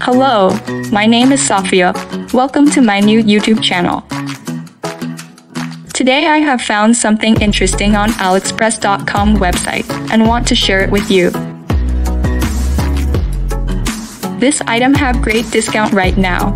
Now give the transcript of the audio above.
Hello, my name is Safia. Welcome to my new YouTube channel. Today I have found something interesting on AliExpress.com website and want to share it with you. This item have great discount right now.